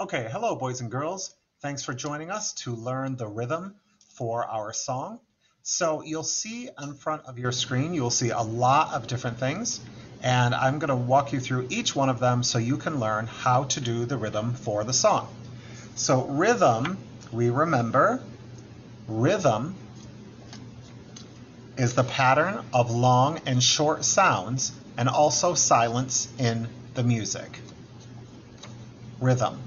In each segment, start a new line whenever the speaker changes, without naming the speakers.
Okay, hello boys and girls. Thanks for joining us to learn the rhythm for our song. So you'll see in front of your screen, you'll see a lot of different things. And I'm going to walk you through each one of them so you can learn how to do the rhythm for the song. So rhythm, we remember, rhythm is the pattern of long and short sounds and also silence in the music. Rhythm.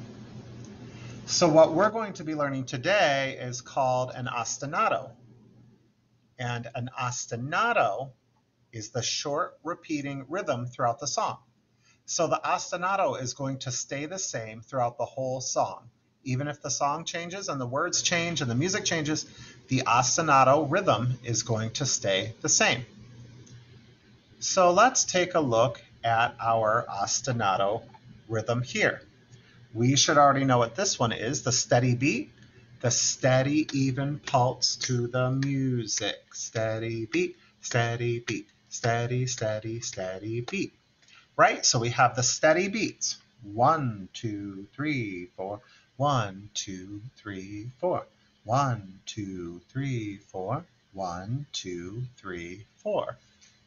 So what we're going to be learning today is called an ostinato. And an ostinato is the short repeating rhythm throughout the song. So the ostinato is going to stay the same throughout the whole song. Even if the song changes and the words change and the music changes, the ostinato rhythm is going to stay the same. So let's take a look at our ostinato rhythm here we should already know what this one is, the steady beat, the steady even pulse to the music. Steady beat, steady beat, steady, steady, steady beat. Right? So we have the steady beats. One, two, three, four. One, two, three, four. One, two, three, four. One, two, three, four.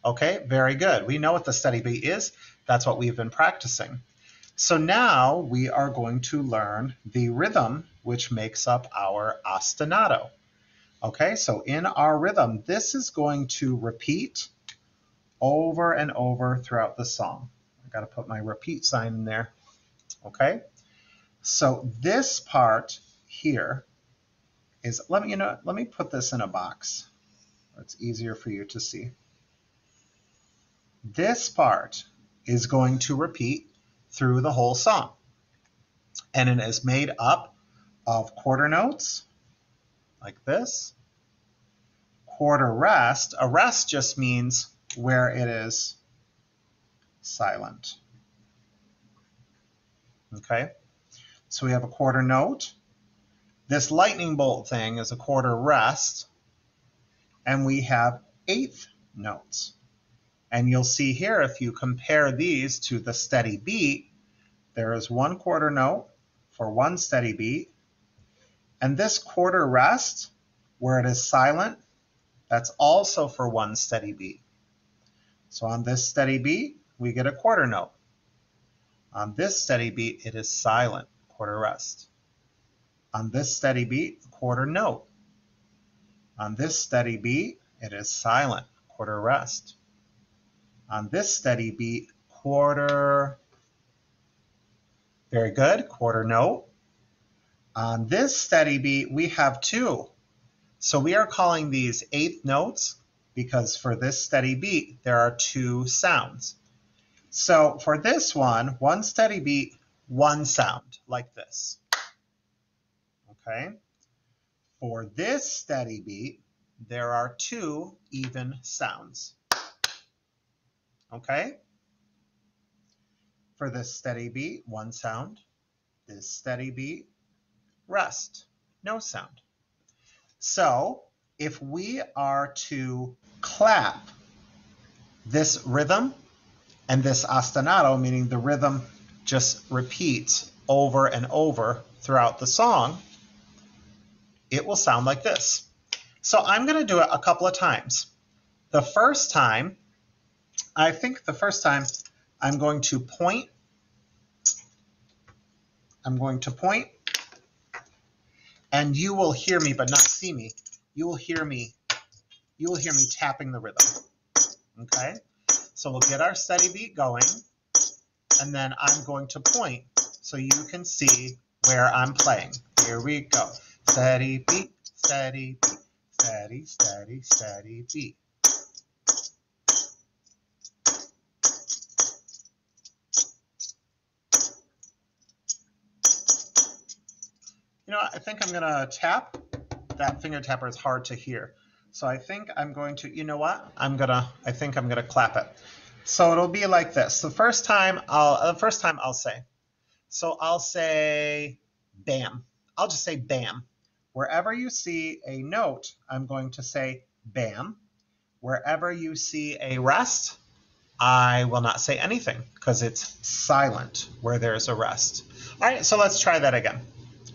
Okay, very good. We know what the steady beat is. That's what we've been practicing. So now we are going to learn the rhythm which makes up our ostinato. Okay, so in our rhythm, this is going to repeat over and over throughout the song. I got to put my repeat sign in there. Okay, so this part here is, let me, you know, let me put this in a box. It's easier for you to see. This part is going to repeat through the whole song. And it is made up of quarter notes, like this, quarter rest. A rest just means where it is silent. Okay, so we have a quarter note. This lightning bolt thing is a quarter rest. And we have eighth notes. And you'll see here, if you compare these to the steady beat, there is one quarter note for one steady beat. And this quarter rest, where it is silent, that's also for one steady beat. So on this steady beat, we get a quarter note. On this steady beat, it is silent, quarter rest. On this steady beat, a quarter note. On this steady beat, it is silent, quarter rest. On this steady beat, quarter, very good, quarter note. On this steady beat, we have two. So we are calling these eighth notes because for this steady beat, there are two sounds. So for this one, one steady beat, one sound, like this. Okay? For this steady beat, there are two even sounds. Okay? For this steady beat, one sound. This steady beat, rest, no sound. So if we are to clap this rhythm and this ostinato, meaning the rhythm just repeats over and over throughout the song, it will sound like this. So I'm going to do it a couple of times. The first time, I think the first time I'm going to point. I'm going to point, and you will hear me but not see me. You will hear me. You will hear me tapping the rhythm. Okay? So we'll get our steady beat going, and then I'm going to point so you can see where I'm playing. Here we go. Steady beat, steady beat, steady, steady, steady beat. You know, I think I'm going to tap. That finger tapper is hard to hear. So I think I'm going to, you know what? I'm going to, I think I'm going to clap it. So it'll be like this. The first time I'll, the first time I'll say, so I'll say bam. I'll just say bam. Wherever you see a note, I'm going to say bam. Wherever you see a rest, I will not say anything because it's silent where there's a rest. All right, so let's try that again.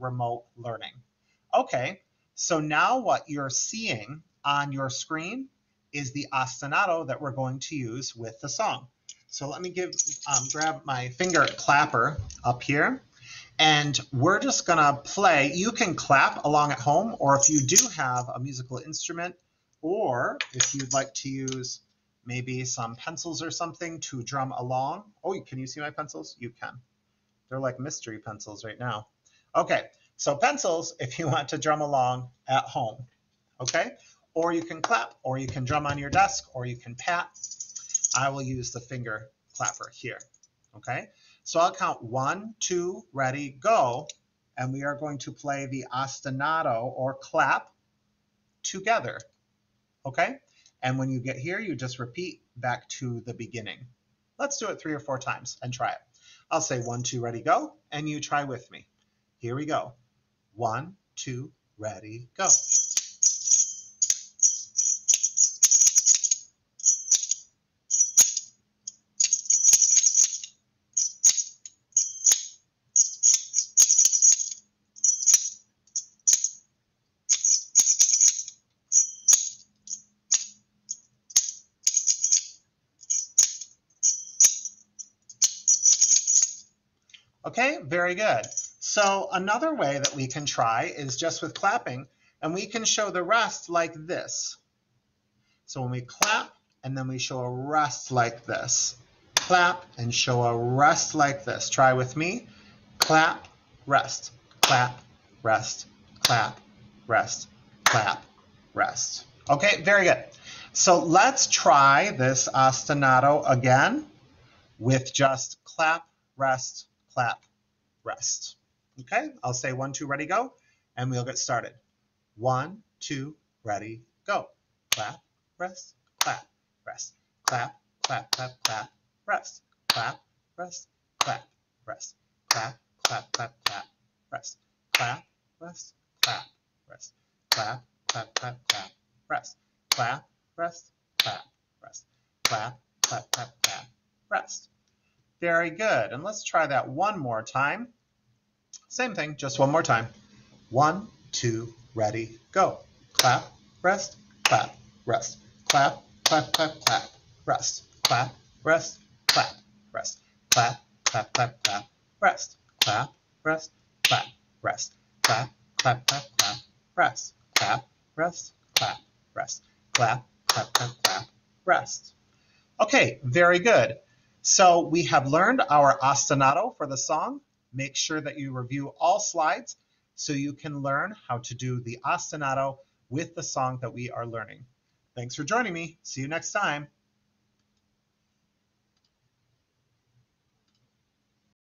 remote learning. Okay, so now what you're seeing on your screen is the ostinato that we're going to use with the song. So let me give um, grab my finger clapper up here and we're just gonna play. You can clap along at home or if you do have a musical instrument or if you'd like to use maybe some pencils or something to drum along. Oh, can you see my pencils? You can. They're like mystery pencils right now. Okay, so pencils if you want to drum along at home. Okay, or you can clap, or you can drum on your desk, or you can pat. I will use the finger clapper here. Okay, so I'll count one, two, ready, go. And we are going to play the ostinato or clap together. Okay, and when you get here, you just repeat back to the beginning. Let's do it three or four times and try it. I'll say one, two, ready, go, and you try with me. Here we go. One, two, ready, go. Okay, very good. So another way that we can try is just with clapping, and we can show the rest like this. So when we clap, and then we show a rest like this. Clap and show a rest like this. Try with me. Clap, rest, clap, rest, clap, rest, clap, rest. Okay, very good. So let's try this ostinato again with just clap, rest, clap, rest. Okay, I'll say one, two, ready, go, and we'll get started. One, two, ready, go. Clap, rest, clap, rest, clap, clap, clap, clap, rest, clap, rest, clap, rest, clap, clap, clap, clap, rest, clap, rest, clap, rest, clap, clap, clap, clap, rest, clap, rest, clap, rest, clap, clap, clap, clap, rest. Very good. And let's try that one more time. Same thing, just one more time. One, two, ready, go. Clap, rest, clap, rest. Clap, clap, clap, clap, rest. Clap, rest, clap, rest. Clap, clap, clap, clap, rest. Clap, rest, clap, rest. Clap, clap, clap, clap, rest. Clap, rest, clap, rest. Clap, clap, clap, clap, rest. Okay, very good. So we have learned our ostinato for the song. Make sure that you review all slides so you can learn how to do the ostinato with the song that we are learning. Thanks for joining me. See you next time.